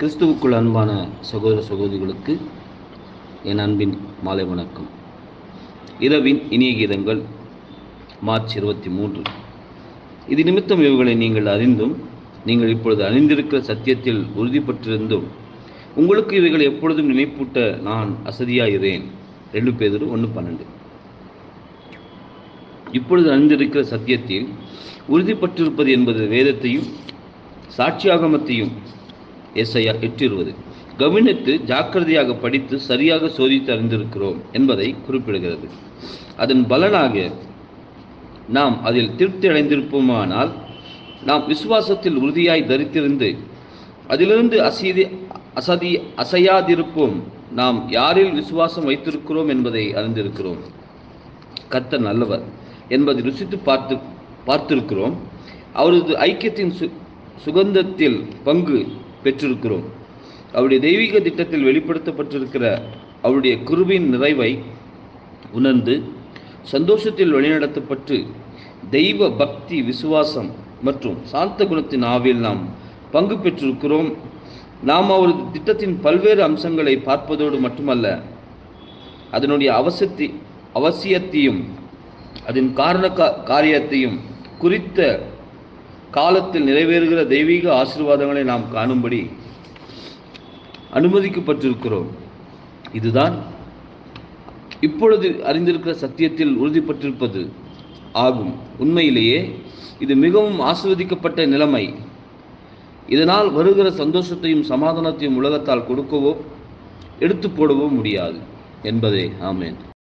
கிறிஸ்துவுக்குள் அன்பான சகோதர சகோதரிகளுக்கு என் அன்பின் மாலை வணக்கம். இரவின் இனிய கீதங்கள் மார்ச் இருபத்தி மூன்று. இது நிமித்தம் இவர்களை நீங்கள் அறிந்தும் நீங்கள் இப்பொழுது அணிந்திருக்கிற சத்தியத்தில் உறுதிப்பட்டிருந்தும் உங்களுக்கு இவைகளை எப்பொழுதும் நினைப்பூட்ட நான் அசதியாகிறேன். ரெண்டு பேதரு ஒன்று பன்னெண்டு. இப்பொழுது அணிந்திருக்கிற சத்தியத்தில் உறுதிப்பட்டிருப்பது என்பது வேதத்தையும் சாட்சியாகமத்தையும் எஸ்ஐயா எட்டு இருபது. கவனித்து ஜாக்கிரதையாக படித்து சரியாக சோதித்து அறிந்திருக்கிறோம் என்பதை குறிப்பிடுகிறது. அதன் பலனாக நாம் அதில் திருப்தி அடைந்திருப்போமானால் நாம் விசுவாசத்தில் உறுதியாய் தரித்திருந்து அதிலிருந்து அசீதி அசதி அசையாதிருப்போம். நாம் யாரில் விசுவாசம் வைத்திருக்கிறோம் என்பதை அறிந்திருக்கிறோம். கர்த்தர் நல்லவர் என்பதை ருசித்து பார்த்து பார்த்திருக்கிறோம். அவரது ஐக்கியத்தின் சு சுகந்தத்தில் பங்கு பெற்றிருக்கிறோம். அவருடைய தெய்வீக திட்டத்தில் வெளிப்படுத்தப்பட்டிருக்கிற அவருடைய குருவின் நிறைவை உணர்ந்து சந்தோஷத்தில் வழிநடத்தப்பட்டு தெய்வ பக்தி விசுவாசம் மற்றும் சாந்த குணத்தின் ஆவில் நாம் பங்கு பெற்றிருக்கிறோம். நாம் அவரது திட்டத்தின் பல்வேறு அம்சங்களை பார்ப்பதோடு மட்டுமல்ல அதனுடைய அவசியத்தை அவசியத்தையும் அதன் காரண காரியத்தையும் குறித்த காலத்தில் நிறைவேறுகிற தெய்வீக ஆசீர்வாதங்களை நாம் காணும்படி அனுமதிக்கப்பட்டிருக்கிறோம். இதுதான் இப்பொழுது அறிந்திருக்கிற சத்தியத்தில் உறுதிப்பட்டிருப்பது ஆகும். உண்மையிலேயே இது மிகவும் ஆசிர்வதிக்கப்பட்ட நிலைமை. இதனால் வருகிற சந்தோஷத்தையும் சமாதானத்தையும் உலகத்தால் கொடுக்கவோ எடுத்து போடவோ முடியாது. என்பதே. ஆமேன்.